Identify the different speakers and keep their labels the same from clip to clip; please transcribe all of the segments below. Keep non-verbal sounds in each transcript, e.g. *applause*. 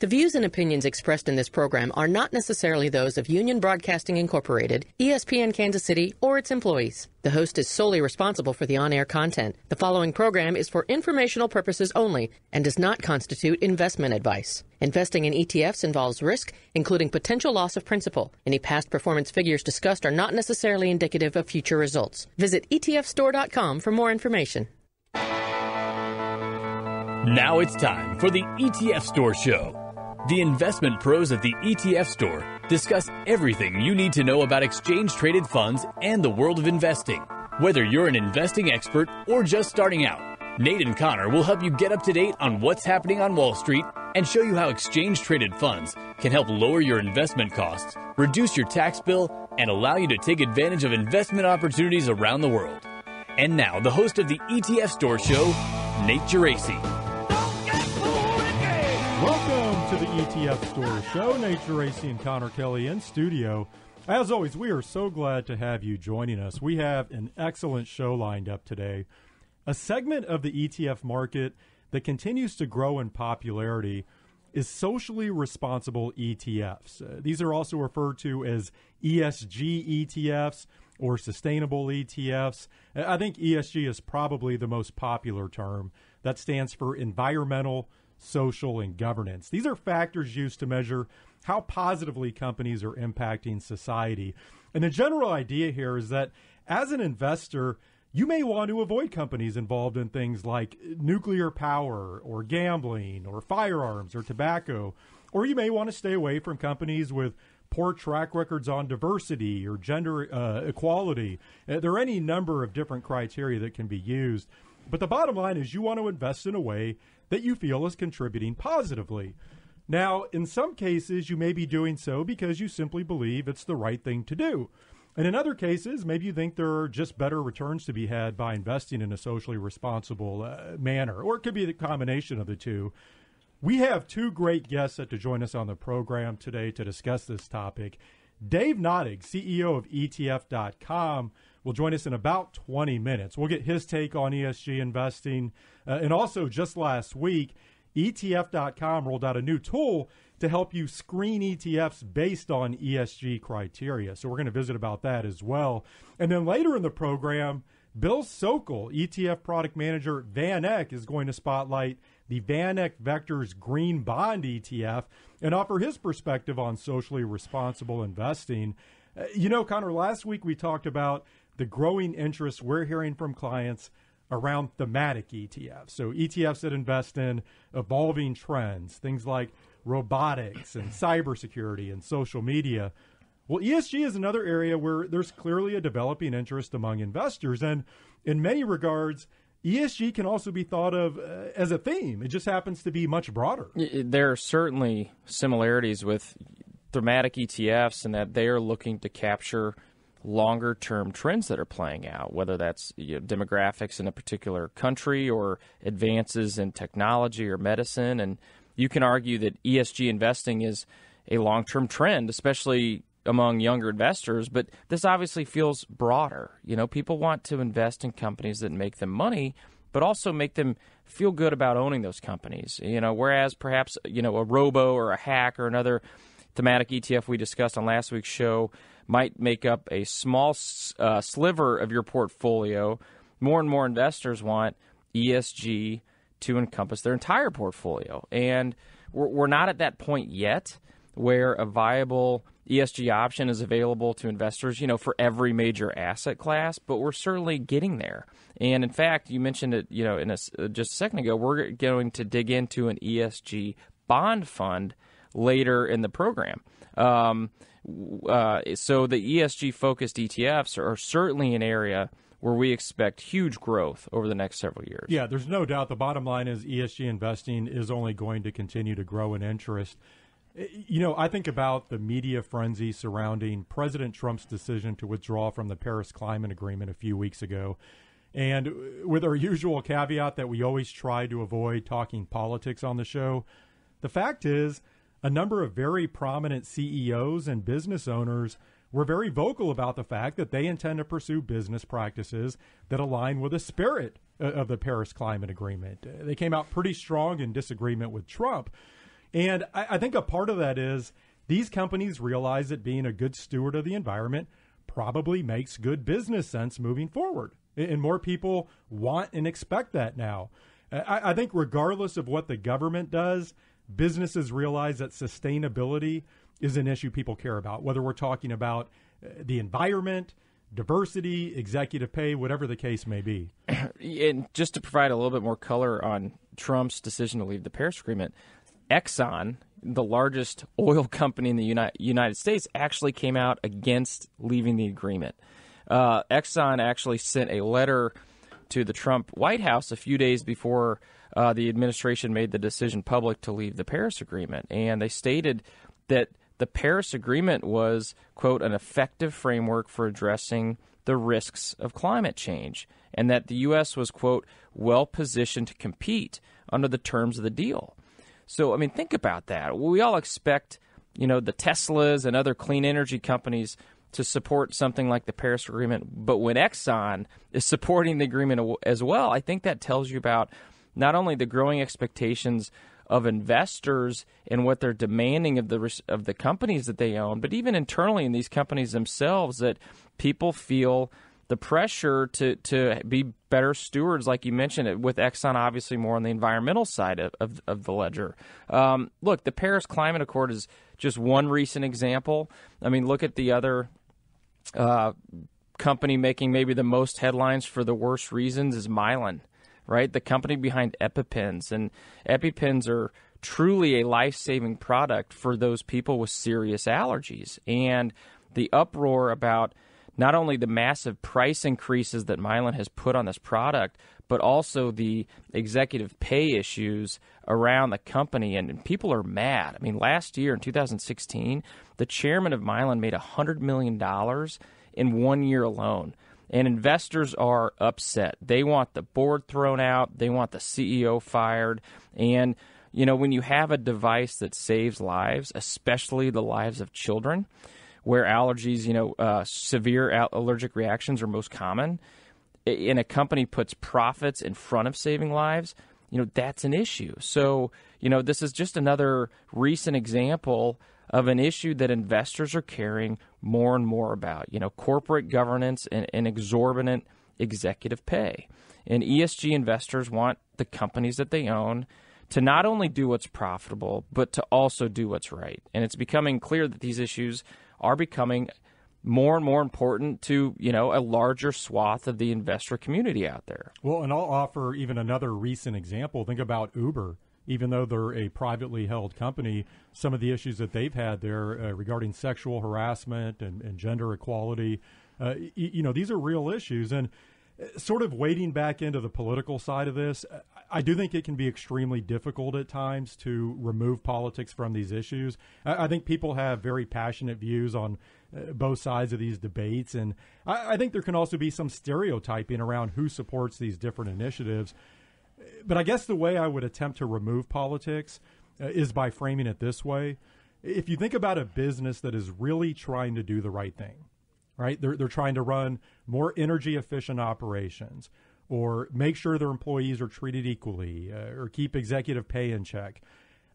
Speaker 1: The views and opinions expressed in this program are not necessarily those of Union Broadcasting Incorporated, ESPN Kansas City, or its employees. The host is solely responsible for the on air content. The following program is for informational purposes only and does not constitute investment advice. Investing in ETFs involves risk, including potential loss of principal. Any past performance figures discussed are not necessarily indicative of future results. Visit ETFstore.com for more information.
Speaker 2: Now it's time for the ETF Store Show. The investment pros at the ETF Store discuss everything you need to know about exchange traded funds and the world of investing. Whether you're an investing expert or just starting out, Nate and Conor will help you get up to date on what's happening on Wall Street and show you how exchange traded funds can help lower your investment costs, reduce your tax bill, and allow you to take advantage of investment opportunities around the world. And now, the host of the ETF Store Show, Nate Geraci.
Speaker 3: Welcome ETF Store Show. Nate Geraci and Conor Kelly in studio. As always, we are so glad to have you joining us. We have an excellent show lined up today. A segment of the ETF market that continues to grow in popularity is socially responsible ETFs. Uh, these are also referred to as ESG ETFs or sustainable ETFs. I think ESG is probably the most popular term. That stands for environmental, social, and governance. These are factors used to measure how positively companies are impacting society. And the general idea here is that as an investor, you may want to avoid companies involved in things like nuclear power or gambling or firearms or tobacco. Or you may want to stay away from companies with poor track records on diversity or gender uh, equality. Uh, there are any number of different criteria that can be used. But the bottom line is you want to invest in a way that you feel is contributing positively. Now, in some cases, you may be doing so because you simply believe it's the right thing to do. And in other cases, maybe you think there are just better returns to be had by investing in a socially responsible uh, manner, or it could be the combination of the two. We have two great guests set to join us on the program today to discuss this topic. Dave Nadig, CEO of ETF.com, will join us in about 20 minutes. We'll get his take on ESG investing. Uh, and also, just last week, ETF.com rolled out a new tool to help you screen ETFs based on ESG criteria. So, we're going to visit about that as well. And then later in the program, Bill Sokol, ETF product manager at VanEck, is going to spotlight the VanEck Vectors Green Bond ETF and offer his perspective on socially responsible investing. Uh, you know, Conor, last week we talked about the growing interest we're hearing from clients around thematic ETFs. So ETFs that invest in evolving trends, things like robotics and cybersecurity and social media. Well, ESG is another area where there's clearly a developing interest among investors. And in many regards, ESG can also be thought of uh, as a theme. It just happens to be much broader.
Speaker 4: There are certainly similarities with thematic ETFs in that they are looking to capture longer term trends that are playing out, whether that's you know, demographics in a particular country or advances in technology or medicine. And you can argue that ESG investing is a long term trend, especially among younger investors, but this obviously feels broader. You know, people want to invest in companies that make them money, but also make them feel good about owning those companies. You know, whereas perhaps, you know, a robo or a hack or another thematic ETF we discussed on last week's show might make up a small uh, sliver of your portfolio. More and more investors want ESG to encompass their entire portfolio. And we're, we're not at that point yet where a viable ESG option is available to investors, you know, for every major asset class, but we're certainly getting there. And in fact, you mentioned it, you know, in a, just a second ago, we're going to dig into an ESG bond fund later in the program. Um, uh, so the ESG focused ETFs are certainly an area where we expect huge growth over the next several years.
Speaker 3: Yeah, there's no doubt. The bottom line is ESG investing is only going to continue to grow in interest. Eh, you know, I think about the media frenzy surrounding President Trump's decision to withdraw from the Paris Climate Agreement a few weeks ago. And with our usual caveat that we always try to avoid talking politics on the show, the fact is, a number of very prominent CEOs and business owners were very vocal about the fact that they intend to pursue business practices that align with the spirit uh, of the Paris Climate Agreement. Uh, they came out pretty strong in disagreement with Trump. And I, I think a part of that is these companies realize that being a good steward of the environment probably makes good business sense moving forward. And more people want and expect that now. Uh, I, I think, regardless of what the government does, businesses realize that sustainability is an issue people care about, whether we're talking about uh, the environment, diversity, executive pay, whatever the case may be. *clears throat*
Speaker 4: And just to provide a little bit more color on Trump's decision to leave the Paris Agreement, Exxon, the largest oil *laughs* company in the United States, actually came out against leaving the agreement. Uh, Exxon actually sent a letter to the Trump White House a few days before uh, the administration made the decision public to leave the Paris Agreement. And they stated that the Paris Agreement was, quote, an effective framework for addressing the risks of climate change, and that the U.S. was, quote, well positioned to compete under the terms of the deal. So, I mean, think about that. We all expect, you know, the Teslas and other clean energy companies to support something like the Paris Agreement, but when Exxon is *laughs* supporting the agreement as well, I think that tells you about not only the growing expectations of investors and what they're demanding of the of the companies that they own, but even internally in these companies themselves, that people feel the pressure to to be better stewards, like you mentioned, it, with Exxon obviously more on the environmental side of, of, of the ledger. Um, look, the Paris Climate Accord is just one recent example. I mean, look at the other uh, company making maybe the most headlines for the worst reasons is Mylan right? The company behind EpiPens. And EpiPens are truly a life saving product for those people with serious allergies. And the uproar about not only the massive price increases that Mylan has put on this product, but also the executive pay issues around the company. And, and, people are mad. I mean, last year in 2016, the chairman of Mylan made $100 million in one year alone and investors are upset. They want the board thrown out, they want the CEO fired, and you know, when you have a device that saves lives, especially the lives of children, where allergies, you know, uh, severe allergic reactions are most common, and a company puts profits in front of saving lives, you know, that's an issue. So, you know, this is just another recent example of an issue that investors are caring more and more about. You know, corporate governance and, and exorbitant executive pay. And ESG investors want the companies that they own to not only do what's profitable, but to also do what's right. And it's becoming clear that these issues are becoming more and more important to you know a larger swath of the investor community out there.
Speaker 3: Well, and I'll offer even another recent example. Think about Uber even though they're a privately held company, some of the issues that they've had there uh, regarding sexual harassment and, and gender equality, uh, y- you know, these are real issues. And uh, sort of wading back into the political side of this, I do think it can be extremely difficult at times to remove politics from these issues. I, I think people have very passionate views on uh, both sides of these debates, and I, I think there can also be some stereotyping around who supports these different initiatives but I guess the way I would attempt to remove politics uh, is by framing it this way. If you think about a business that is really trying to do the right thing, right? They're, they're trying to run more energy efficient operations or make sure their employees are treated equally uh, or keep executive pay in check.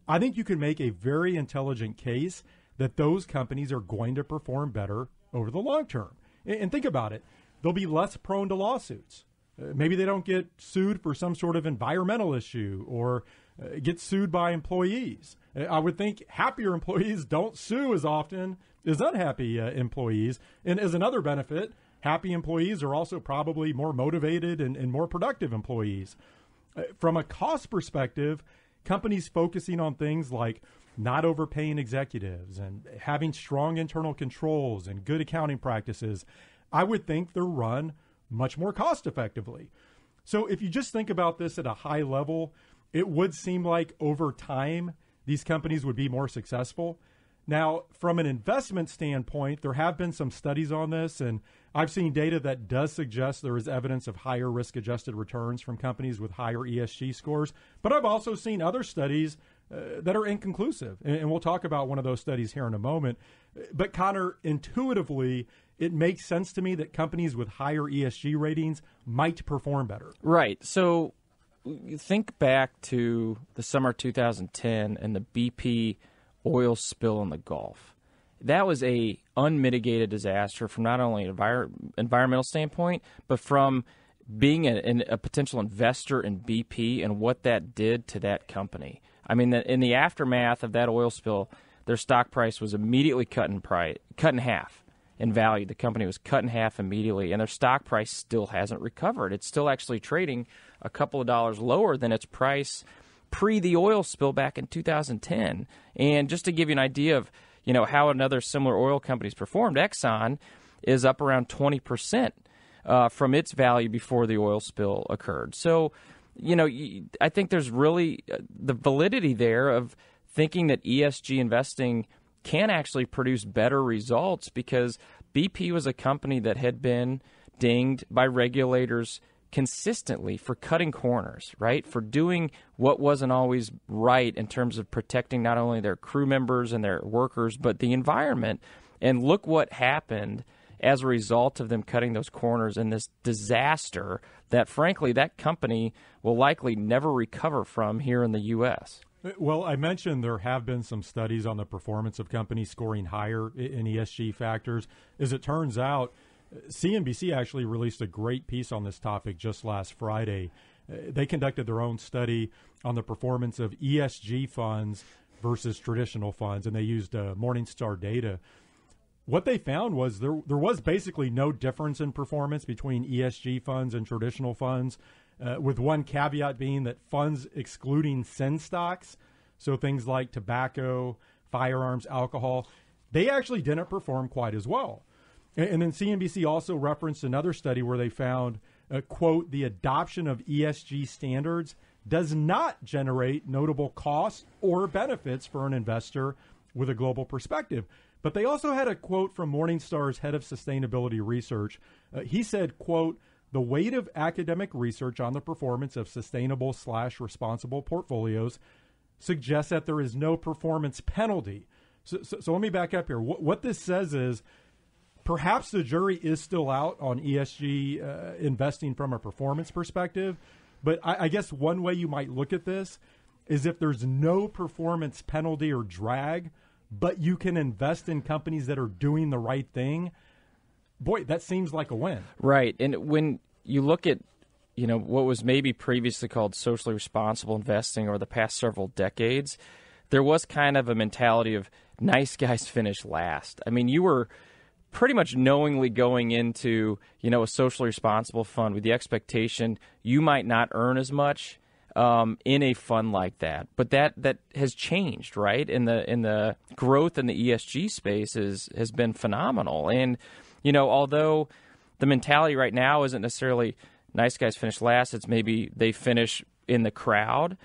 Speaker 3: I think you can make a very intelligent case that those companies are going to perform better over the long term. And, and think about it, they'll be less prone to lawsuits. Uh, maybe they don't get sued for some sort of environmental issue or uh, get sued by employees. Uh, I would think happier *laughs* employees don't sue as often as unhappy uh, employees. And as another benefit, happy employees are also probably more motivated and, and more productive employees. Uh, from a cost perspective, companies focusing on things like not overpaying executives and having strong internal controls and good accounting practices, I would think they're run much more cost effectively. So if you just think about this at a high level, it would seem like over time these companies would be more successful. Now, from an investment standpoint, there have been some studies on this, and I've seen data that does suggest there is evidence of higher risk adjusted returns from companies with higher ESG scores. But I've also seen other studies that are inconclusive, and, and we'll talk about one of those studies here in a moment. But Conor, intuitively, it makes sense to me that companies with higher ESG ratings might perform better.
Speaker 4: Right. So think back to the summer 2010 and the BP oil spill in the Gulf. That was a unmitigated disaster from not only an envir- environmental standpoint, but from being a, a, potential investor in BP and what that did to that company. I mean, that in the aftermath of that oil spill, their stock price was immediately cut in price, cut in half in value. The company was cut in half immediately, and their stock price still hasn't recovered. It's still actually trading a couple of dollars lower than its price pre the oil spill back in 2010. And just to give you an idea of you know how another similar oil company's performed, Exxon is up around 20 percent uh, from its value before the oil spill occurred. So, you know, I think there's really uh, the validity there of thinking that ESG investing can actually produce better results because BP was a company that had been dinged by regulators consistently for cutting corners, right? For doing what wasn't always right in terms of protecting not only their crew members and their workers, but the environment. And look what happened as a result of them cutting those corners in this disaster that, frankly, that company will likely never recover from here in the U.S.
Speaker 3: Well, I mentioned there have been some studies on the performance of companies scoring higher in ESG factors. As it turns out, CNBC actually released a great piece on this topic just last Friday. They conducted their own study on the performance of ESG funds versus traditional funds, and they used uh, Morningstar data. What they found was there there was basically no difference in performance between ESG funds and traditional funds uh, with one caveat being that funds excluding sin stocks, so things like tobacco, firearms, alcohol, they actually didn't perform quite as well. And, and then CNBC also referenced another study where they found, uh, quote, the adoption of ESG standards does not generate notable costs or benefits for an investor with a global perspective. But they also had a quote from Morningstar's head of sustainability research. Uh, he said, quote, the weight of academic research on the performance of sustainable slash responsible portfolios suggests that there is no performance penalty. So, so, so let me back up here. What, what, this says is perhaps the jury is still out on ESG uh, investing from a performance perspective. But I, I guess one way you might look at this is if there's no performance penalty or drag, but you can invest in companies that are doing the right thing boy, that seems like a win.
Speaker 4: Right. And when you look at you know what was maybe previously called socially responsible investing over the past several decades, there was kind of a mentality of nice guys *laughs* finish last. I mean, you were pretty much knowingly going into you know a socially responsible fund with the expectation you might not earn as much um, in a fund like that. But that that has changed, right? In the in the growth in the ESG space is has been phenomenal, and you know although the mentality right now isn't necessarily nice guys finish last. It's maybe they finish in the crowd.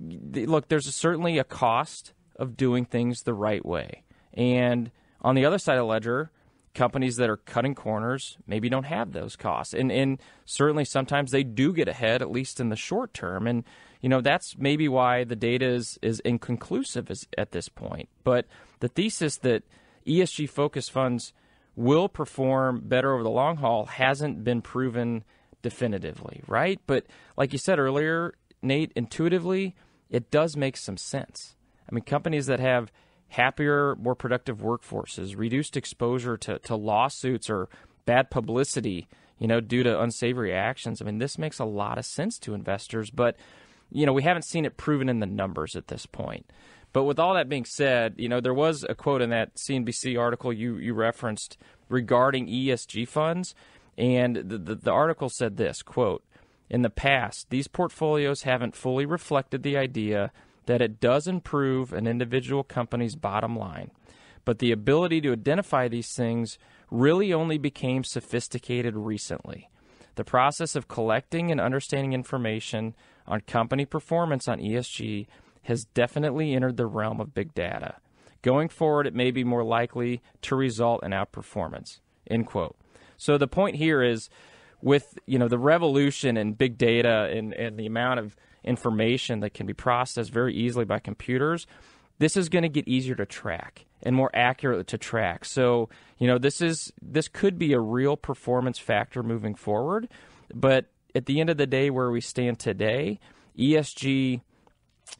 Speaker 4: Look, there's a, certainly a cost of doing things the right way. And on the other side of the ledger, companies that are cutting corners maybe don't have those costs. And, and certainly sometimes they do get ahead, at least in the short term. And, you know, that's maybe why the data is, is inconclusive as, at this point. But the thesis that ESG focused funds – will perform better over the long haul hasn't been proven definitively, right? But like you said earlier, Nate, intuitively, it does make some sense. I mean, companies that have happier, more productive workforces, reduced exposure to, to lawsuits or bad publicity, you know, due to unsavory actions. I mean, this makes a lot of sense to investors, but you know, we haven't seen it proven in the numbers at this point. But with all that being said, you know, there was a quote in that CNBC article you, you referenced regarding ESG funds, and the, the, the article said this quote, in the past, these portfolios haven't fully reflected the idea that it does improve an individual company's bottom line. But the ability to identify these things really only became sophisticated recently. The process of collecting and understanding information on company performance on ESG has definitely entered the realm of big data. Going forward, it may be more likely to result in outperformance. End quote. So the point here is with you know the revolution in big data and, and the amount of information that can be processed very easily by computers, this is going to get easier to track and more accurate to track. So, you know, this is this could be a real performance factor moving forward, but at the end of the day where we stand today, ESG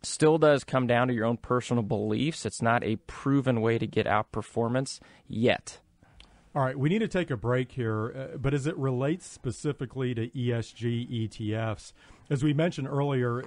Speaker 4: still does come down to your own personal beliefs. It's not a proven way to get outperformance yet.
Speaker 3: All right, we need to take a break here, uh, but as it relates specifically to ESG ETFs, as we mentioned earlier, uh,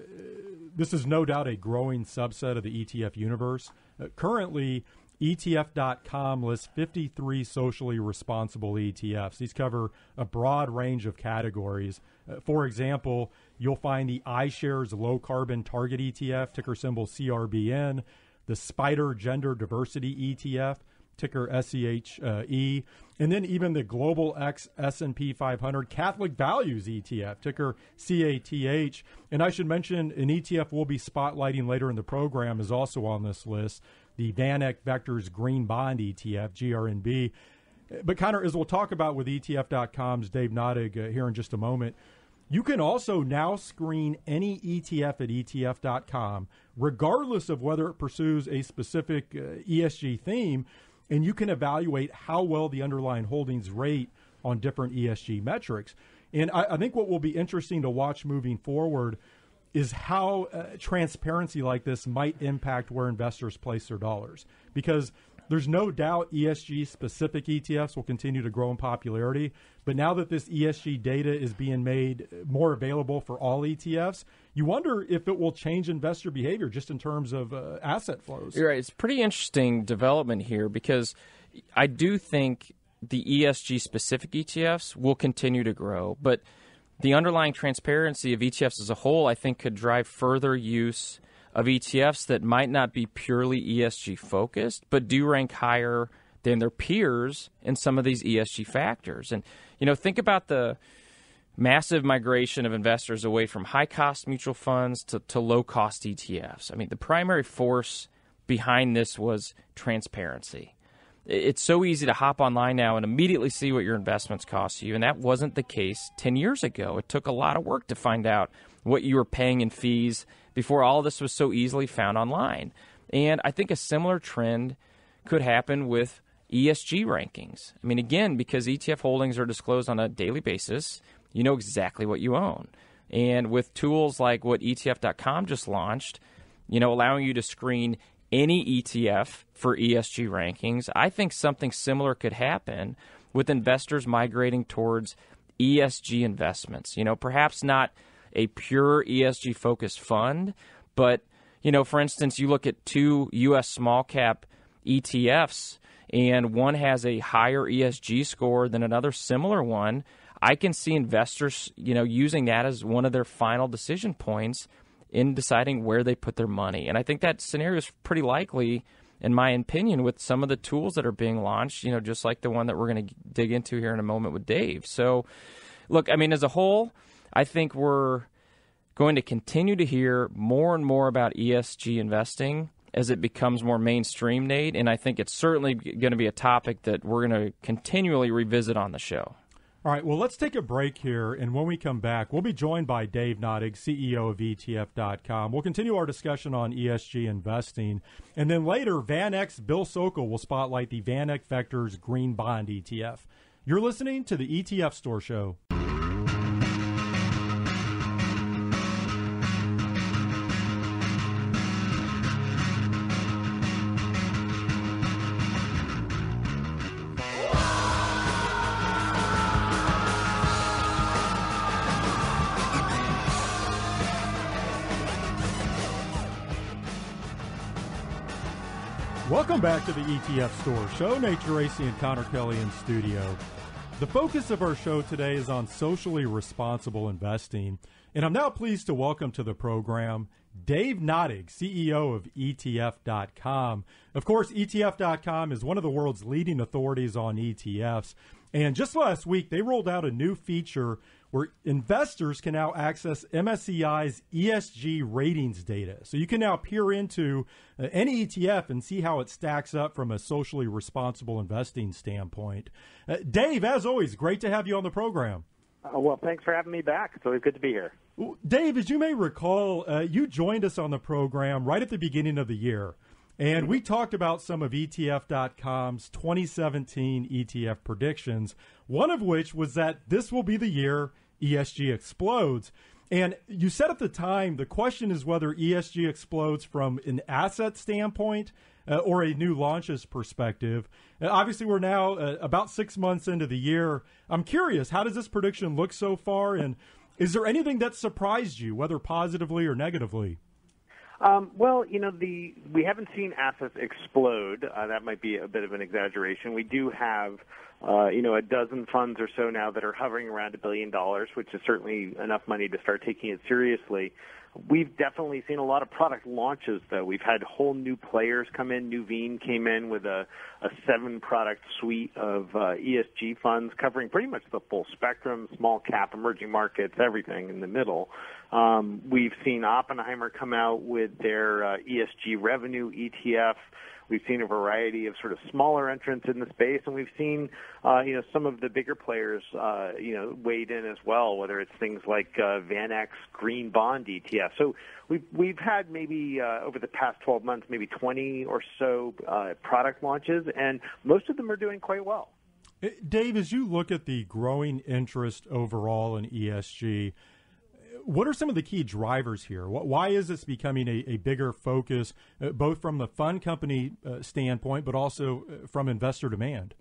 Speaker 3: this is no doubt a growing subset of the ETF universe. Uh, currently, ETF.com lists 53 socially responsible ETFs. These cover a broad range of categories. Uh, for example, you'll find the iShares Low Carbon Target ETF, ticker symbol CRBN, the SPDR Gender Diversity ETF, ticker SCHE, and then even the Global X S&P 500 Catholic Values ETF, ticker CATH. And I should mention an ETF we'll be spotlighting later in the program is also on this list, the VanEck Vectors Green Bond ETF, GRNB. But Conor, as we'll talk about with ETF.com's Dave Nadig uh, here in just a moment, you can also now screen any ETF at ETF.com, regardless of whether it pursues a specific uh, ESG theme, and you can evaluate how well the underlying holdings rate on different ESG metrics. And I, I think what will be interesting to watch moving forward is how uh, transparency like this might impact where investors place their dollars. Because there's no doubt ESG specific ETFs will continue to grow in popularity. But now that this ESG data is being made more available for all ETFs, you wonder if it will change investor behavior just in terms of uh, asset flows.
Speaker 4: You're right. It's pretty interesting development here because I do think the ESG specific ETFs will continue to grow. But the underlying transparency of ETFs as a whole, I think, could drive further use of ETFs that might not be purely ESG focused, but do rank higher than their peers in some of these ESG factors. And, you know, think about the massive migration of investors away from high cost mutual funds to, to low cost ETFs. I mean, the primary force behind this was transparency. It's so easy to hop online now and immediately see what your investments cost you. And that wasn't the case 10 years ago. It took a lot of work to find out what you were paying in fees before all this was so easily found online. And I think a similar trend could happen with ESG rankings. I mean, again, because ETF holdings are disclosed on a daily basis, you know exactly what you own. And with tools like what ETF.com just launched, you know, allowing you to screen any ETF for ESG rankings, I think something similar could happen with investors migrating towards ESG investments. You know, perhaps not a pure ESG focused fund. But, you know, for instance, you look at two U.S. small cap ETFs and one has a higher ESG score than another similar one. I can see investors, you know, using that as one of their final decision points in deciding where they put their money. And I think that scenario is pretty likely, in my opinion, with some of the tools that are being launched, you know, just like the one that we're going to dig into here in a moment with Dave. So, look, I mean, as a whole, I think we're going to continue to hear more and more about ESG investing as it becomes more mainstream, Nate. And I think it's certainly going to be a topic that we're going to continually revisit on the show.
Speaker 3: All right, well, let's take a break here. And when we come back, we'll be joined by Dave Nadig, CEO of ETF.com. We'll continue our discussion on ESG investing. And then later, VanEck's Bill Sokol will spotlight the VanEck Vectors Green Bond ETF. You're listening to the ETF Store Show. Welcome back to the ETF Store Show. Nate Geraci and Conor Kelly in studio. The focus of our show today is on socially responsible investing, and I'm now pleased to welcome to the program Dave Nadig, CEO of ETF.com. Of course, ETF.com is one of the world's leading authorities on ETFs, and just last week they rolled out a new feature where investors can now access MSCI's ESG ratings data. So you can now peer into uh, any ETF and see how it stacks up from a socially responsible investing standpoint. Uh, Dave, as always, great to have you on the program.
Speaker 5: Uh, well, thanks for having me back. It's always good to be here.
Speaker 3: Dave, as you may recall, uh, you joined us on the program right at the beginning of the year. And we talked about some of ETF.com's 2017 ETF predictions, one of which was that this will be the year ESG explodes. And you said at the time the question is whether ESG explodes from an asset standpoint uh, or a new launches perspective. Uh, obviously, we're now uh, about six months into the year. I'm curious, how does this prediction look so far? And is there anything that surprised you, whether positively or negatively?
Speaker 5: Um, well, you know, the we haven't seen assets explode. Uh, that might be a bit of an exaggeration. We do have, uh, you know, a dozen funds or so now that are hovering around a billion dollars, which is certainly enough money to start taking it seriously. We've definitely seen a lot of product launches, though. We've had whole new players come in. Nuveen came in with a, a seven product suite of uh, ESG funds covering pretty much the full spectrum, small cap, emerging markets, everything in the middle. Um, we've seen Oppenheimer come out with their uh, ESG revenue ETF. We've seen a variety of sort of smaller entrants in the space, and we've seen, uh, you know, some of the bigger players, uh, you know, weighed in as well. Whether it's things like uh, VanEck Green Bond ETF. So we've we've had maybe uh, over the past 12 months, maybe 20 or so uh, product launches, and most of them are doing quite well.
Speaker 3: Dave, as you look at the growing interest overall in ESG, what are some of the key drivers here? Why is this becoming a, a bigger focus, uh, both from the fund company uh, standpoint, but also uh, from investor demand?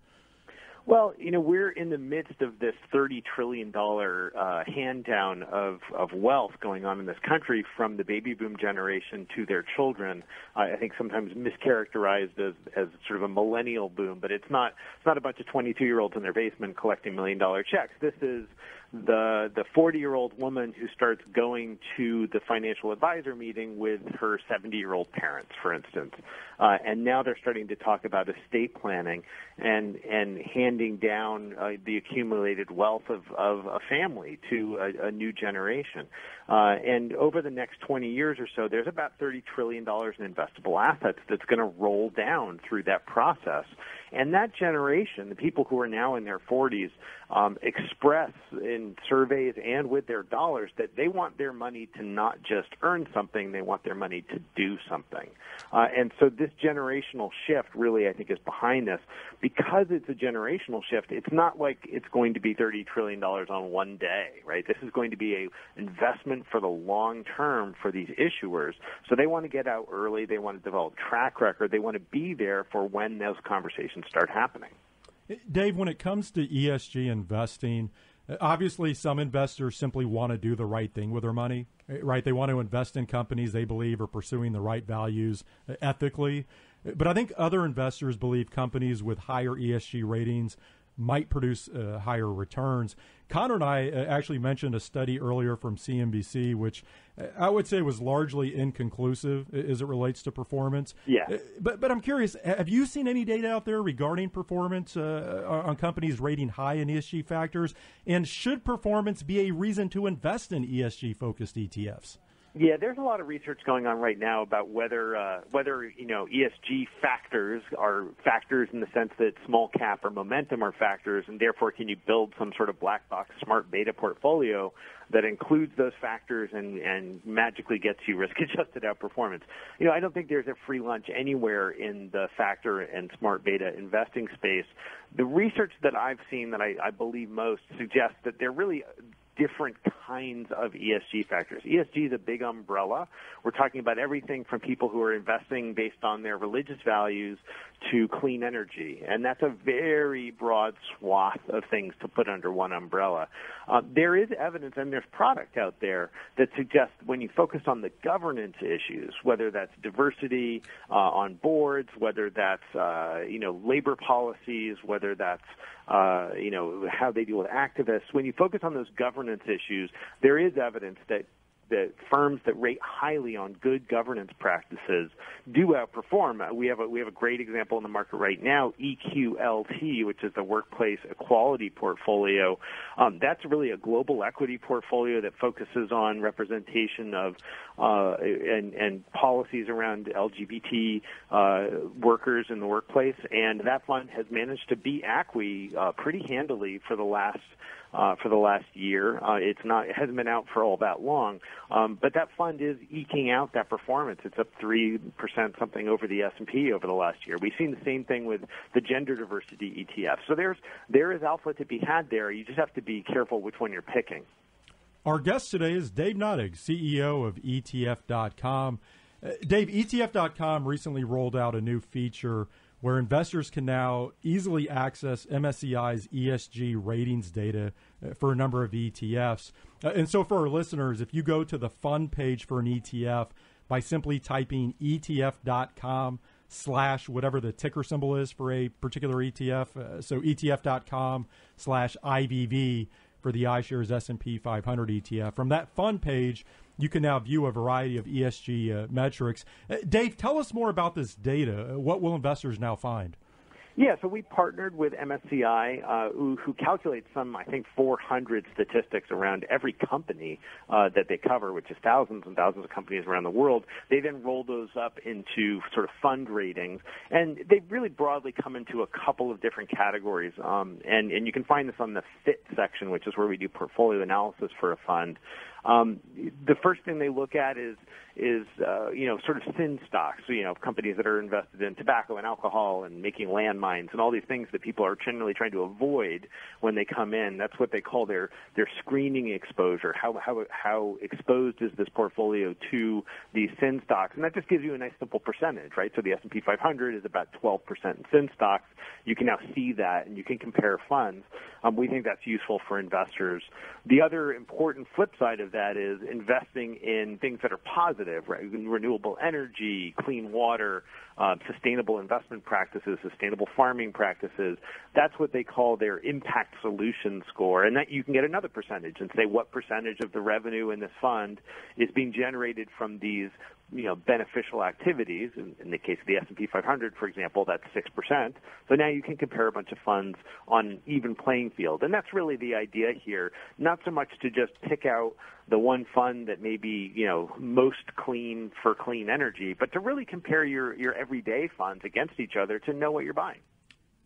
Speaker 5: Well, you know, we're in the midst of this $30 trillion uh, hand down of, of wealth going on in this country from the baby boom generation to their children. Uh, I think sometimes mischaracterized as, as sort of a millennial boom, but it's not, it's not a bunch of 22 year olds in their basement collecting million dollar checks. This is the the 40 year old woman who starts going to the financial advisor meeting with her 70 year old parents, for instance, uh, and now they're starting to talk about estate planning and and handing down uh, the accumulated wealth of of a family to a, a new generation. Uh, and over the next 20 years or so, there's about 30 trillion dollars in investable assets that's going to roll down through that process. And that generation, the people who are now in their 40s, um, express in surveys and with their dollars that they want their money to not just earn something, they want their money to do something. Uh, and so this generational shift really, I think, is behind this. Because it's a generational shift, it's not like it's going to be $30 trillion on one day, right? This is going to be a investment for the long term for these issuers. So they want to get out early. They want to develop track record. They want to be there for when those conversations start happening.
Speaker 3: Dave, when it comes to ESG investing, obviously some investors simply want to do the right thing with their money, right? They want to invest in companies they believe are pursuing the right values uh, ethically. But I think other investors believe companies with higher ESG ratings might produce uh, higher returns. Conor and I uh, actually mentioned a study earlier from CNBC, which uh, I would say was largely inconclusive as it relates to performance.
Speaker 5: Yeah.
Speaker 3: Uh, but but I'm curious, have you seen any data out there regarding performance uh, on companies rating high in ESG factors? And should performance be a reason to invest in ESG focused ETFs?
Speaker 5: Yeah, there's a lot of research going on right now about whether uh, whether you know ESG factors are factors in the sense that small cap or momentum are factors, and therefore can you build some sort of black box smart beta portfolio that includes those factors and and magically gets you risk adjusted *laughs* outperformance. You know, I don't think there's a free lunch anywhere in the factor and smart beta investing space. The research that I've seen that I, I believe most suggests that they're really different kinds of ESG factors. ESG is a big umbrella. We're talking about everything from people who are investing based on their religious values to clean energy. And that's a very broad swath of things to put under one umbrella. Uh, there is evidence and there's product out there that suggests when you focus on the governance issues, whether that's diversity uh, on boards, whether that's, uh, you know, labor policies, whether that's uh, you know, how they deal with activists. When you focus on those governance issues, there is evidence that that firms that rate highly on good governance practices do outperform. Uh, we have a, we have a great example in the market right now, EQLT, which is the workplace equality portfolio. Um, that's really a global equity portfolio that focuses on representation of uh, and, and policies around LGBT uh, workers in the workplace, and that fund has managed to beat ACWI uh, pretty handily for the last uh, for the last year. Uh, it's not it hasn't been out for all that long, um, but that fund is eking out that performance. It's up three percent something over the S and P over the last year. We've seen the same thing with the gender diversity ETF. So there's there is alpha to be had there. You just have to be careful which one you're picking.
Speaker 3: Our guest today is Dave Nadig, CEO of ETF.com. Uh, Dave, ETF.com recently rolled out a new feature where investors can now easily access MSCI's ESG ratings data uh, for a number of ETFs. Uh, and so, for our listeners, if you go to the fund page for an ETF by simply typing ETF.com slash whatever the ticker symbol is for a particular ETF, uh, so ETF.com slash IVV for the iShares S&P 500 ETF. From that fund page, you can now view a variety of ESG uh, metrics. Uh, Dave, tell us more about this data. Uh, what will investors now find?
Speaker 5: Yeah, so we partnered with MSCI, uh, who, who, calculates some, I think, 400 statistics around every company uh, that they cover, which is thousands and thousands of companies around the world. They then roll those up into sort of fund ratings, and they really broadly come into a couple of different categories. Um, and, and you can find this on the FIT section, which is where we do portfolio analysis for a fund. Um, the first thing they look at is is uh, you know sort of sin stocks, you know companies that are invested in tobacco and alcohol and making landmines and all these things that people are generally trying to avoid when they come in. That's what they call their their screening exposure. How how how exposed is this portfolio to these sin stocks? And that just gives you a nice simple percentage, right? So the S&P 500 is about 12% in sin stocks. You can now see that and you can compare funds. Um, we think that's useful for investors. The other important flip side of that is investing in things that are positive, right? Renewable energy, clean water, uh, sustainable investment practices, sustainable farming practices. That's what they call their impact solution score, and that you can get another percentage and say what percentage of the revenue in this fund is being generated from these you know beneficial activities. In, in the case of the S&P 500, for example, that's six percent. So now you can compare a bunch of funds on an even playing field, and that's really the idea here. Not so much to just pick out the one fund that may be you know most clean for clean energy, but to really compare your your everyday funds against each other to know what you're buying.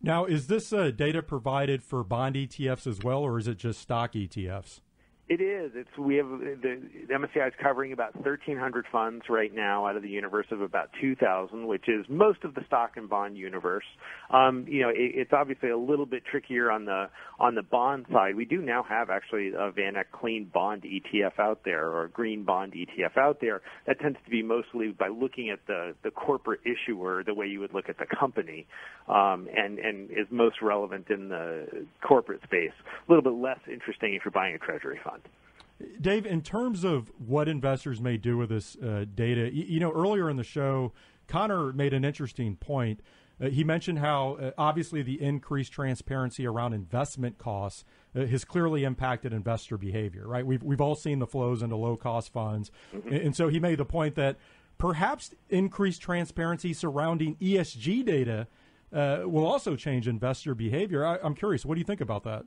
Speaker 3: Now, is this uh, data provided for bond ETFs as well, or is it just stock ETFs?
Speaker 5: It is. It's we have the, the MSCI is covering about 1,300 funds right now out of the universe of about 2,000, which is most of the stock and bond universe. Um, you know, it, it's obviously a little bit trickier on the on the bond side. We do now have actually a VanEck Clean Bond ETF out there or a Green Bond ETF out there. That tends to be mostly by looking at the the corporate issuer the way you would look at the company, um, and and is most relevant in the corporate space. A little bit less interesting if you're buying a treasury fund.
Speaker 3: Dave, in terms of what investors may do with this uh, data, you, you, know, earlier in the show, Conor made an interesting point. Uh, he mentioned how uh, obviously the increased transparency around investment costs uh, has clearly impacted investor behavior. Right? We've we've all seen the flows into low cost funds, mm-hmm. and, and so he made the point that perhaps increased transparency surrounding ESG data uh, will also change investor behavior. I, I'm curious, what do you think about that?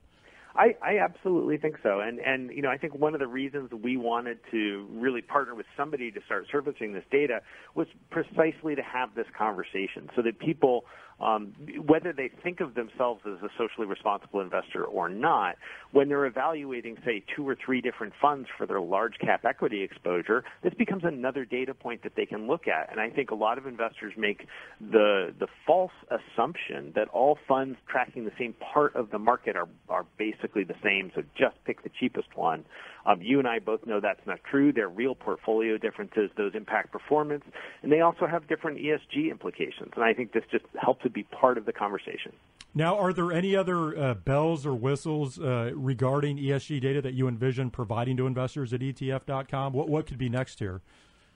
Speaker 5: I, I absolutely think so, and and you know I think one of the reasons we wanted to really partner with somebody to start surfacing this data was precisely to have this conversation, so that people um, whether they think of themselves as a socially responsible investor or not, when they're evaluating, say, two or three different funds for their large cap equity exposure, this becomes another data point that they can look at. And I think a lot of investors make the the false assumption that all funds tracking the same part of the market are are basically the same. So just pick the cheapest one. Um, you and I both know that's not true. There are real portfolio differences. Those impact performance, and they also have different ESG implications. And I think this just helps to be part of the conversation.
Speaker 3: Now, are there any other uh, bells or whistles uh, regarding ESG data that you envision providing to investors at ETF.com? What what could be next here?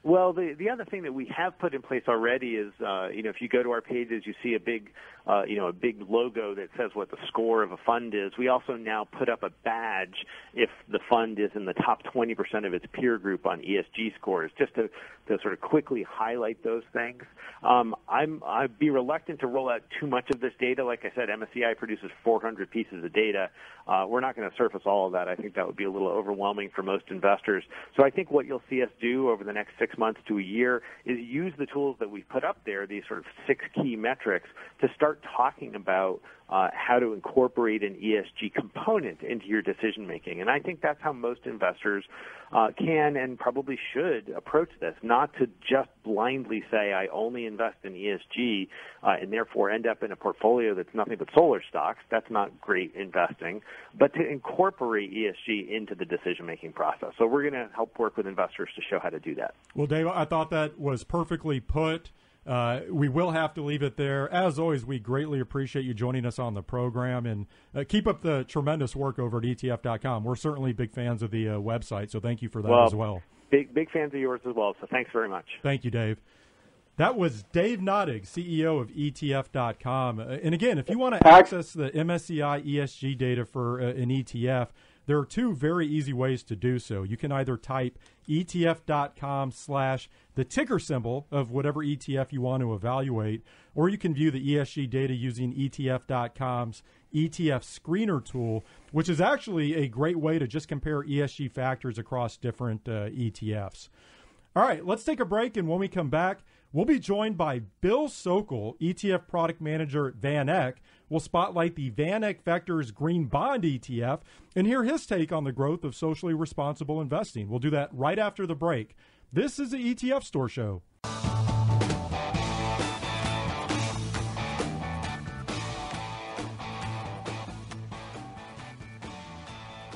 Speaker 5: Well, the the other thing that we have put in place already is, uh, you know, if you go to our pages, you see a big, uh, you know, a big logo that says what the score of a fund is. We also now put up a badge if the fund is in the top 20% of its peer group on ESG scores, just to to sort of quickly highlight those things. Um, I'm I'd be reluctant to roll out too much of this data. Like I said, MSCI produces 400 pieces of data. Uh, we're not going to surface all of that. I think that would be a little overwhelming for most investors. So I think what you'll see us do over the next six months to a year is use the tools that we've put up there, these sort of six key metrics, to start talking about uh, how to incorporate an ESG component into your decision making. And I think that's how most investors uh, can and probably should approach this, not to just blindly say, I only invest in ESG uh, and therefore end up in a portfolio that's nothing but solar stocks. That's not great investing, but to incorporate ESG into the decision making process. So we're going to help work with investors to show how to do that.
Speaker 3: Well, Dave, I thought that was perfectly put. Uh, we will have to leave it there. As always, we greatly appreciate you joining us on the program and uh, keep up the tremendous work over at ETF.com. We're certainly big fans of the uh, website, so thank you for that
Speaker 5: well,
Speaker 3: as well.
Speaker 5: Big, big fans of yours as well, so thanks very much.
Speaker 3: Thank you, Dave. That was Dave Nadig, CEO of ETF.com. Uh, and again, if you want to access the MSCI ESG data for uh, an ETF, there are two very easy ways to do so. You can either type ETF.com slash the ticker symbol of whatever ETF you want to evaluate, or you can view the ESG data using ETF.com's ETF screener tool, which is actually a great way to just compare ESG factors across different uh, ETFs. All right, let's take a break, and when we come back, we'll be joined by Bill Sokol, ETF product manager at VanEck. We'll spotlight the VanEck Vectors Green Bond ETF and hear his take on the growth of socially responsible investing. We'll do that right after the break. This is the ETF Store Show.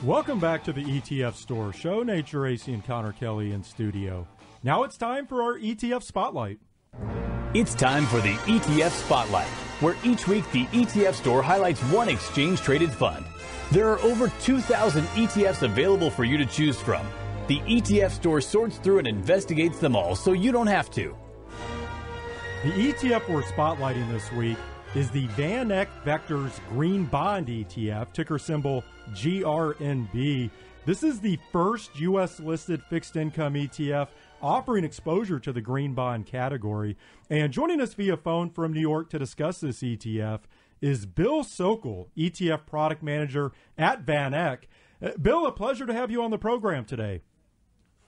Speaker 3: Welcome back to the ETF Store Show. Nate Geraci and Conor Kelly in studio. Now it's time for our ETF Spotlight.
Speaker 2: It's time for the ETF Spotlight, where each week the ETF Store highlights one exchange traded fund. There are over 2,000 ETFs available for you to choose from. The ETF Store sorts through and investigates them all so you don't have to.
Speaker 3: The ETF we're spotlighting this week is the VanEck Vectors Green Bond ETF, ticker symbol GRNB. This is the first U.S. listed fixed income ETF offering exposure to the green bond category. And joining us via phone from New York to discuss this ETF is Bill Sokol, ETF product manager at VanEck. Bill, a pleasure to have you on the program today.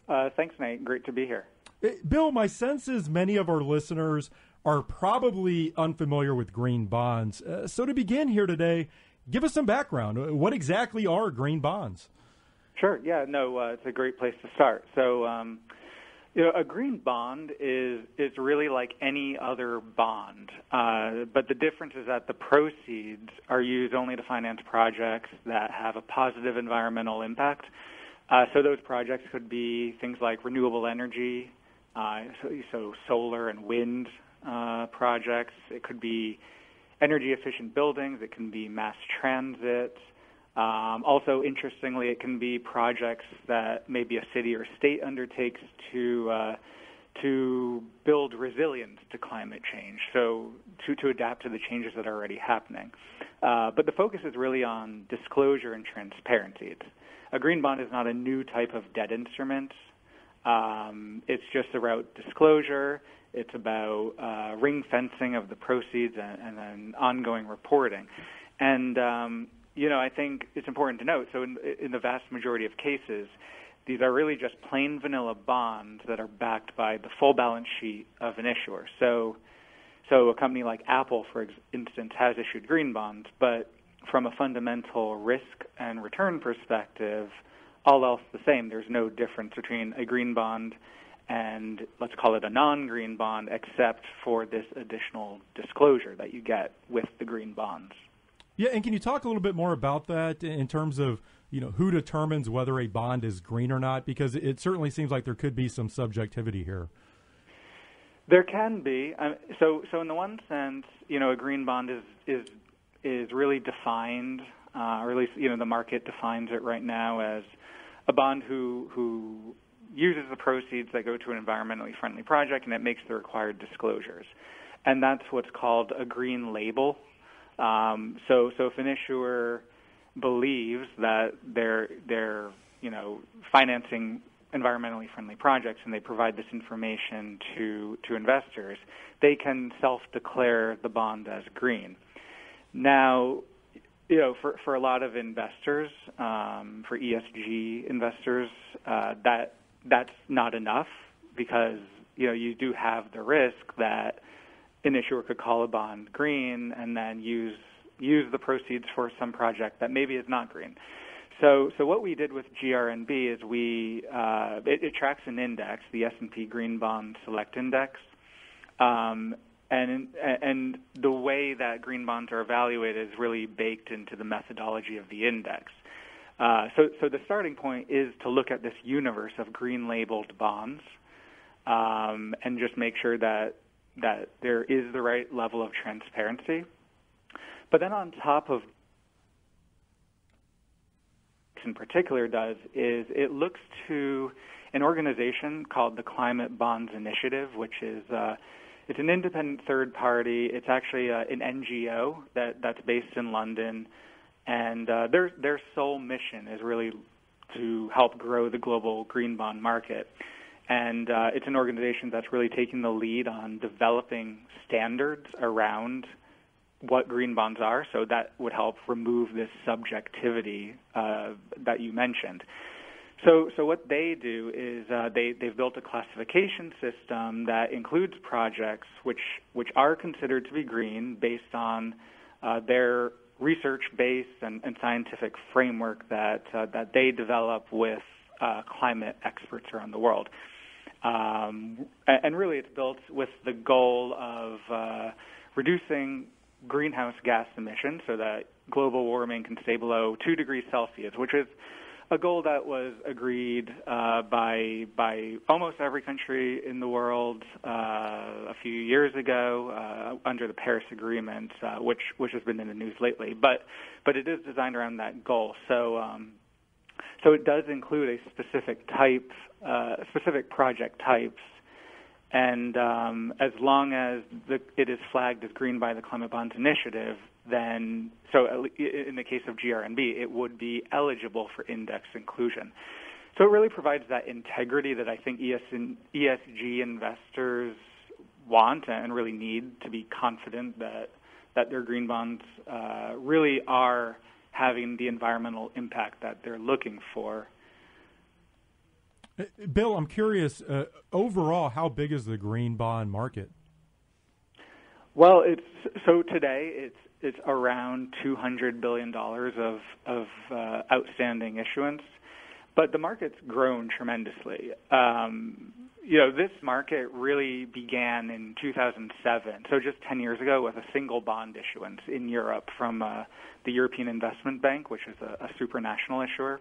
Speaker 6: Uh, thanks, Nate. Great to be here. Uh,
Speaker 3: Bill, my sense is many of our listeners are probably unfamiliar with green bonds. Uh, so to begin here today, give us some background. Uh, what exactly are green bonds?
Speaker 6: Sure. Yeah. No, uh, it's a great place to start. So. Um, you know, a green bond is is really like any other bond, uh, but the difference is that the proceeds are used only to finance projects that have a positive environmental impact. Uh, so those projects could be things like renewable energy, uh, so, so, solar and wind uh, projects. It could be energy efficient buildings. It can be mass transit. Um, also, interestingly, it can be projects that maybe a city or state undertakes to uh, to build resilience to climate change, so to, to adapt to the changes that are already happening. Uh, but the focus is really on disclosure and transparency. It's, a green bond is not a new type of debt instrument. Um, it's just about disclosure. It's about uh, ring fencing of the proceeds and, and then ongoing reporting. And um, you know, I think it's important to note. So, in, in the vast majority of cases, these are really just plain vanilla bonds that are backed by the full balance sheet of an issuer. So, so a company like Apple, for instance, has issued green bonds, but from a fundamental risk and return perspective, all else the same. There's no difference between a green bond and let's call it a non-green bond, except for this additional disclosure that you get with the green bonds.
Speaker 3: Yeah, and can you talk a little bit more about that in terms of you know who determines whether a bond is green or not? Because it certainly seems like there could be some subjectivity here.
Speaker 6: There can be. So, so in the one sense, you know, a green bond is is is really defined, uh, or at least you know the market defines it right now as a bond who who uses the proceeds that go to an environmentally friendly project and it makes the required disclosures, and that's what's called a green label um, so, so if an issuer believes that they're they're you know financing environmentally friendly projects and they provide this information to to investors, they can self-declare the bond as green. Now, you know, for for a lot of investors, um, for ESG investors, uh, that that's not enough because you know you do have the risk that an issuer could call a bond green and then use use the proceeds for some project that maybe is not green. So, so what we did with GRNB is we uh, it, it, tracks an index, the S&P Green Bond Select Index, um, and and the way that green bonds are evaluated is really baked into the methodology of the index. Uh, so, so the starting point is to look at this universe of green labeled bonds um, and just make sure that that there is the right level of transparency. But then on top of in particular does is it looks to an organization called the Climate Bonds Initiative, which is uh, it's an independent third party. It's actually uh, an NGO that that's based in London, and uh, their their sole mission is really to help grow the global green bond market. And uh, it's an organization that's really taking the lead on developing standards around what green bonds are, so that would help remove this subjectivity uh, that you mentioned. So, so what they do is uh, they they've built a classification system that includes projects which which are considered to be green based on uh, their research base and, and, scientific framework that uh, that they develop with uh, climate experts around the world. Um, and really, it's built with the goal of uh, reducing greenhouse gas emissions so that global warming can stay below 2 degrees Celsius, which is a goal that was agreed uh, by by almost every country in the world uh, a few years ago uh, under the Paris Agreement, uh, which which has been in the news lately. But but it is designed around that goal. So um, so it does include a specific type, uh, specific project types and um, as long as the, it is flagged as green by the Climate Bonds Initiative, then, so in the case of GRNB, it would be eligible for index inclusion. So it really provides that integrity that I think ESG investors want and really need to be confident that that their green bonds uh, really are having the environmental impact that they're looking for
Speaker 3: Bill, I'm curious. Uh, overall, how big is the green bond market?
Speaker 6: Well, it's so today it's it's around 200 billion dollars of of uh, outstanding issuance, but the market's grown tremendously. Um, you know, this market really began in 2007, so just 10 years ago, with a single bond issuance in Europe from uh, the European Investment Bank, which is a, a supranational issuer.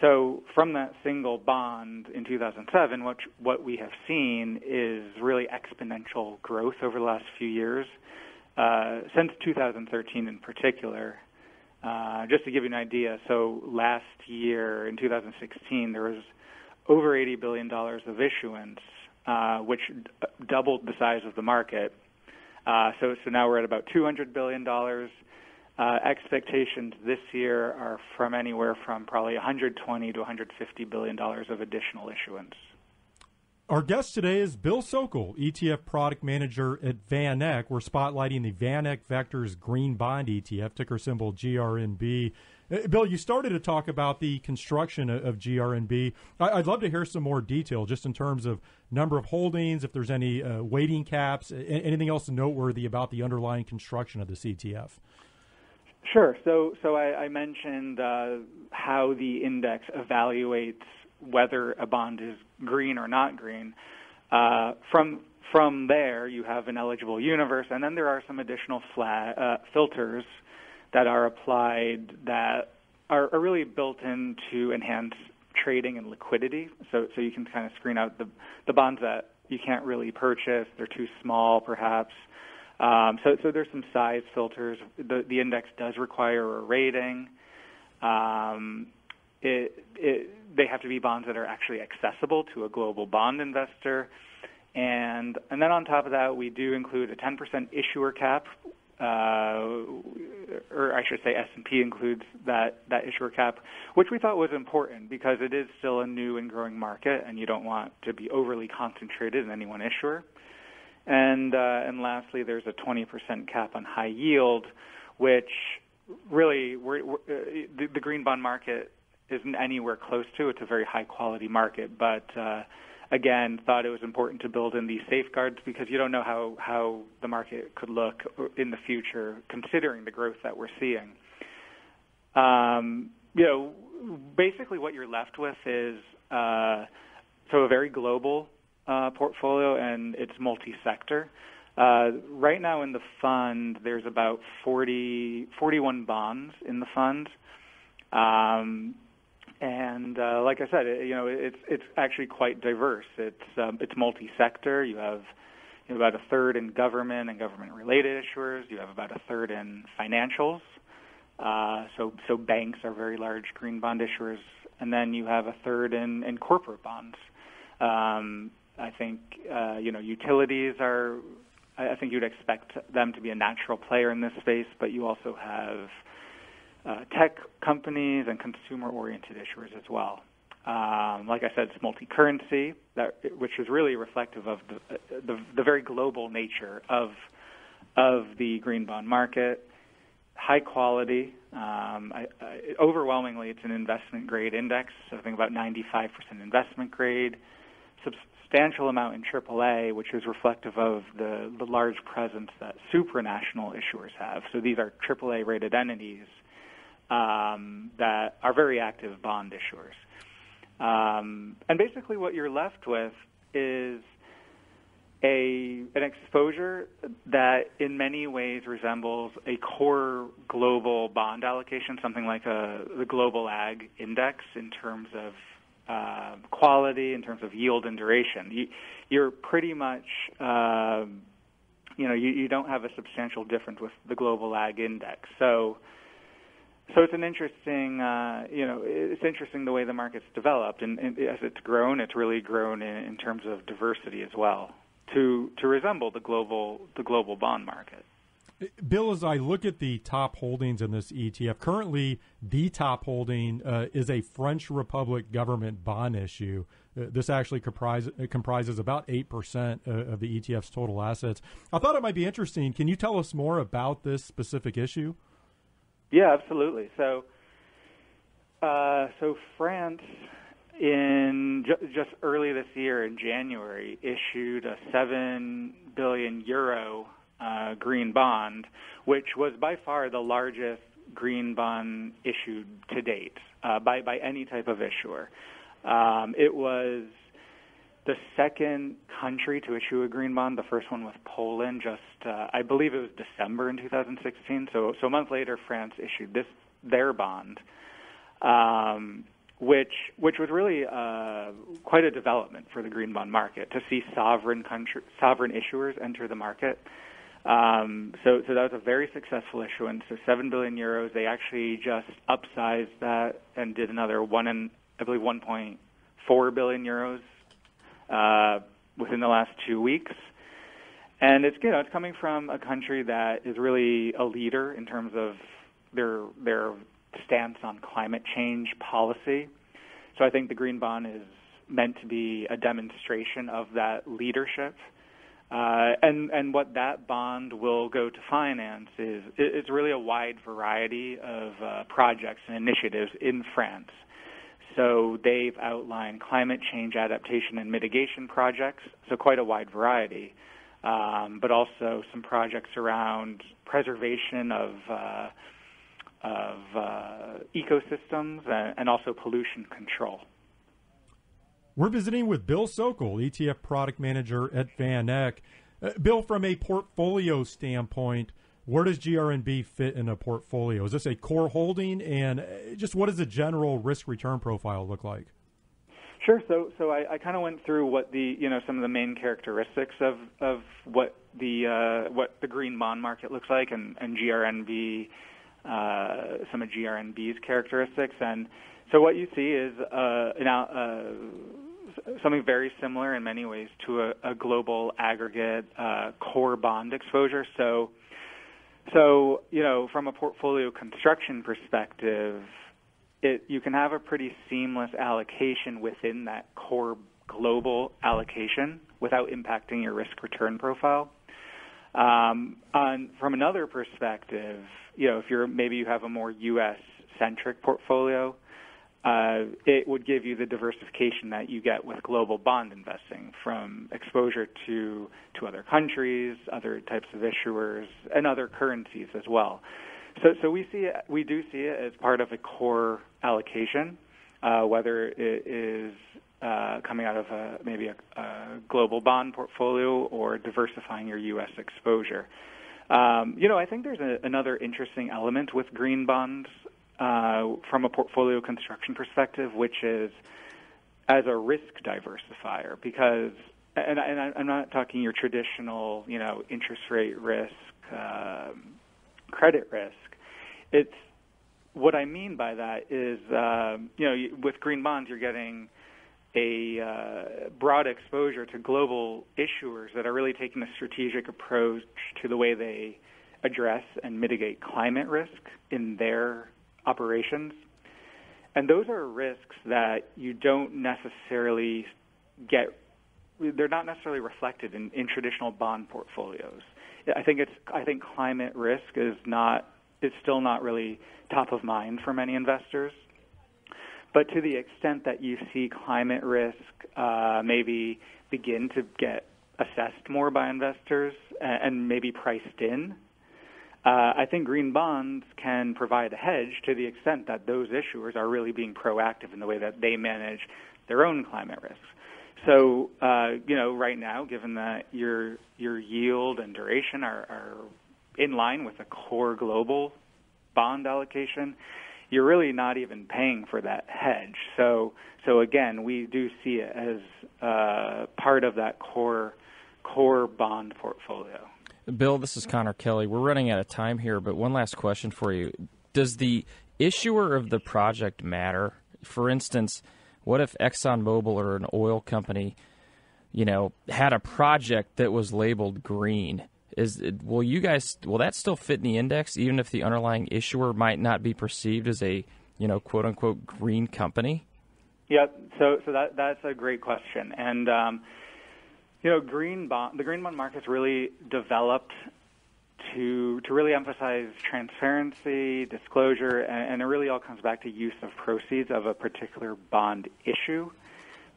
Speaker 6: So from that single bond in 2007, what what we have seen is really exponential growth over the last few years, uh, since 2013 in particular. Uh, just to give you an idea, so last year in 2016 there was over 80 billion dollars of issuance, uh, which d- doubled the size of the market. Uh, so so now we're at about 200 billion dollars. Uh, expectations this year are from anywhere from probably 120 to 150 billion dollars of additional issuance.
Speaker 3: Our guest today is Bill Sokol, ETF product manager at VanEck. We're spotlighting the VanEck Vectors Green Bond ETF, ticker symbol GRNB. Uh, Bill, you started to talk about the construction of GRNB. I'd love to hear some more detail, just in terms of number of holdings, if there's any uh, weighting caps, anything else noteworthy about the underlying construction of this ETF.
Speaker 6: Sure. So, so I, I mentioned uh, how the index evaluates whether a bond is green or not green. Uh, from from there, you have an eligible universe, and then there are some additional flat, uh, filters that are applied that are, are really built in to enhance trading and liquidity. So, so you can kind of screen out the the bonds that you can't really purchase; they're too small, perhaps. Um, so, so there's some size filters. The, the index does require a rating. Um, it, it, they have to be bonds that are actually accessible to a global bond investor. And, and then on top of that, we do include a 10% issuer cap, uh, or I should say S&P includes that, that issuer cap, which we thought was important because it is still a new and growing market, and you don't want to be overly concentrated in any one issuer. And uh, and lastly, there's a 20% cap on high yield, which really we're, we're, uh, the, the green bond market isn't anywhere close to. It's a very high quality market, but uh, again, thought it was important to build in these safeguards because you don't know how, how the market could look in the future, considering the growth that we're seeing. Um, you know, basically what you're left with is uh, so a very global uh, portfolio and it's multi-sector. Uh, right now in the fund, there's about 40, 41 bonds in the fund. Um, and uh, like I said, it, you know, it's it's actually quite diverse. It's um, it's multi-sector. You have you know, about a third in government and government-related issuers. You have about a third in financials. Uh, so so banks are very large green bond issuers, and then you have a third in in corporate bonds. Um, I think uh, you know utilities are. I think you'd expect them to be a natural player in this space, but you also have uh, tech companies and consumer-oriented issuers as well. Um, like I said, it's multi-currency, that, which is really reflective of the, the, the very global nature of of the green bond market. High quality. Um, I, I, overwhelmingly, it's an investment grade index. So I think about 95% investment grade. Substantial amount in AAA, which is reflective of the, the large presence that supranational issuers have. So these are AAA rated entities um, that are very active bond issuers. Um, and basically, what you're left with is a an exposure that, in many ways, resembles a core global bond allocation, something like a the global agg index in terms of uh, quality, in terms of yield and duration. You, are pretty much uh, you know, you, you, don't have a substantial difference with the global agg index. So so it's an interesting, uh, you know, it's interesting the way the market's developed, and, and as it's grown, it's really grown in, in terms of diversity as well to to resemble the global the global bond market.
Speaker 3: Bill, as I look at the top holdings in this ETF, currently the top holding uh, is a French Republic government bond issue. Uh, this actually comprise, comprises about 8% uh, of the ETF's total assets. I thought it might be interesting. Can you tell us more about this specific issue?
Speaker 6: Yeah, absolutely. So, uh, so France in ju- just early this year in January issued a seven billion euro uh, green bond, which was by far the largest green bond issued to date uh, by by any type of issuer. Um, it was the second country to issue a green bond. The first one was Poland, just uh, I believe it was December in 2016. So so a month later, France issued this their bond, um, which which was really uh, quite a development for the green bond market to see sovereign country sovereign issuers enter the market. Um, so, so that was a very successful issuance. So, seven billion euros. They actually just upsized that and did another one and I believe 1.4 billion euros uh, within the last two weeks. And it's you know it's coming from a country that is really a leader in terms of their their stance on climate change policy. So I think the green bond is meant to be a demonstration of that leadership. Uh, and and what that bond will go to finance is it's really a wide variety of uh, projects and initiatives in France. So they've outlined climate change adaptation and mitigation projects, so quite a wide variety, um, but also some projects around preservation of uh, of uh, ecosystems and, and, also pollution control.
Speaker 3: We're visiting with Bill Sokol, ETF product manager at VanEck. Uh, Bill, from a portfolio standpoint, where does GRNB fit in a portfolio? Is this a core holding, and uh, just what does the general risk return profile look like?
Speaker 6: Sure. So, so I, I kind of went through what the you know some of the main characteristics of of what the uh, what the green bond market looks like, and and GRNB, uh, some of GRNB's characteristics, and so what you see is uh, now. Something very similar in many ways to a, a global aggregate uh, core bond exposure. So, so, you know, from a portfolio construction perspective, it, you can have a pretty seamless allocation within that core global allocation without impacting your risk return profile. Um, on, from another perspective, you know, if you're maybe you have a more U.S. centric portfolio, uh, it would give you the diversification that you get with global bond investing from exposure to to other countries, other types of issuers, and other currencies as well. So, so we see it, we do see it as part of a core allocation, uh, whether it is uh, coming out of a, maybe a, a, global bond portfolio or diversifying your U.S. exposure. Um, you know, I think there's a, another interesting element with green bonds uh, from a portfolio construction perspective, which is as a risk diversifier, because and, and I'm not talking your traditional, you know, interest rate risk, um, credit risk. It's what I mean by that is, um, you know, with green bonds, you're getting a uh, broad exposure to global issuers that are really taking a strategic approach to the way they address and mitigate climate risk in their operations. And those are risks that you don't necessarily get, they're not necessarily reflected in, in traditional bond portfolios. I think it's, I think climate risk is not, is still not really top of mind for many investors. But to the extent that you see climate risk uh, maybe begin to get assessed more by investors and maybe priced in, uh, I think green bonds can provide a hedge to the extent that those issuers are really being proactive in the way that they manage their own climate risks. So, uh, you know, right now, given that your your yield and duration are, are in line with a core global bond allocation, you're really not even paying for that hedge. So, so again, we do see it as uh, part of that core core bond portfolio.
Speaker 4: Bill, this is Conor Kelly. We're running out of time here, but one last question for you: Does the issuer of the project matter? For instance, what if ExxonMobil or an oil company, you know, had a project that was labeled green? Is it, will you guys will that still fit in the index even if the underlying issuer might not be perceived as a you know quote unquote green company?
Speaker 6: Yep. So so that that's a great question, and um, you know green bond the green bond market's really developed to to really emphasize transparency, disclosure, and, and it really all comes back to use of proceeds of a particular bond issue,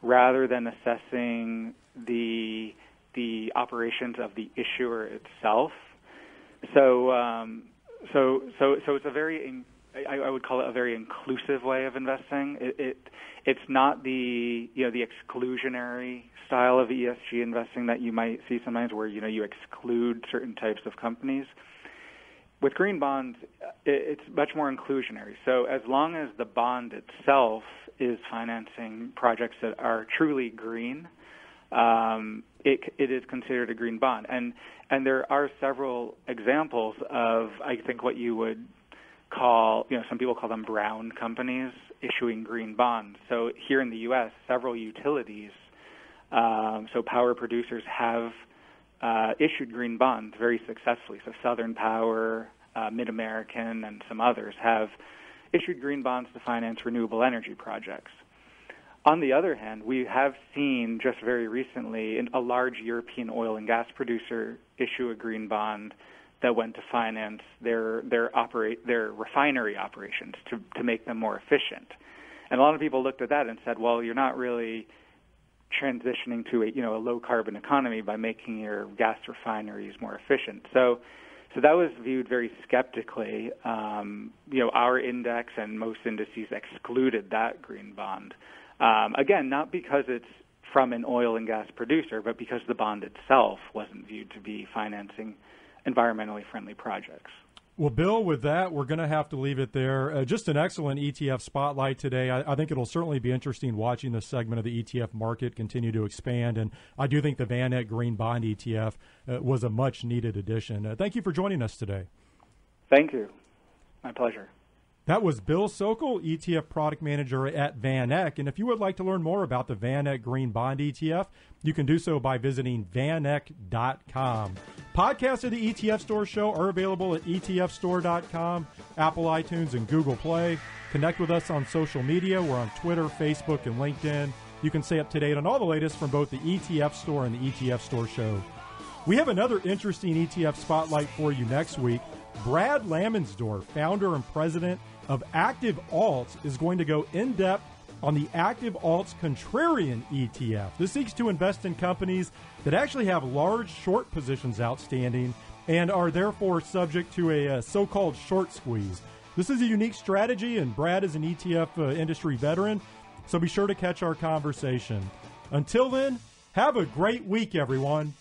Speaker 6: rather than assessing the the operations of the issuer itself. So, um, so, so, so it's a very, I, I, would call it a very inclusive way of investing. It, it, it's not the, you know, the exclusionary style of ESG investing that you might see sometimes, where you know you exclude certain types of companies. With green bonds, it, it's much more inclusionary. So as long as the bond itself is financing projects that are truly green, um, it, it is considered a green bond. And and there are several examples of I think what you would call you know some people call them brown companies issuing green bonds. So here in the U.S., several utilities, um, so power producers have uh, issued green bonds very successfully. So Southern Power, uh, MidAmerican, and some others have issued green bonds to finance renewable energy projects. On the other hand, we have seen just very recently a large European oil and gas producer issue a green bond that went to finance their their operate their refinery operations to to make them more efficient. And a lot of people looked at that and said, well, you're not really transitioning to a you know a low carbon economy by making your gas refineries more efficient. So so that was viewed very skeptically. Um, you know, our index and most indices excluded that green bond. Um, again, not because it's from an oil and gas producer, but because the bond itself wasn't viewed to be financing environmentally friendly projects.
Speaker 3: Well, Bill, with that, we're going to have to leave it there. Uh, just an excellent ETF spotlight today. I, I, think it'll certainly be interesting watching this segment of the ETF market continue to expand. And I do think the VanEck Green Bond ETF uh, was a much needed addition. Uh, thank you for joining us today.
Speaker 6: Thank you. My pleasure.
Speaker 3: That was Bill Sokol, ETF product manager at VanEck. And if you would like to learn more about the VanEck Green Bond ETF, you can do so by visiting vaneck.com. Podcasts of the ETF Store Show are available at etfstore.com, Apple iTunes, and Google Play. Connect with us on social media. We're on Twitter, Facebook, and LinkedIn. You can stay up to date on all the latest from both the ETF Store and the ETF Store Show. We have another interesting ETF spotlight for you next week. Brad Lamensdorf, founder and president of Active Alts is going to go in depth on the Active Alts Contrarian ETF. This seeks to invest in companies that actually have large short positions outstanding and are therefore subject to a, a so called short squeeze. This is a unique strategy, and Brad is an ETF uh, industry veteran, so be sure to catch our conversation. Until then, have a great week, everyone.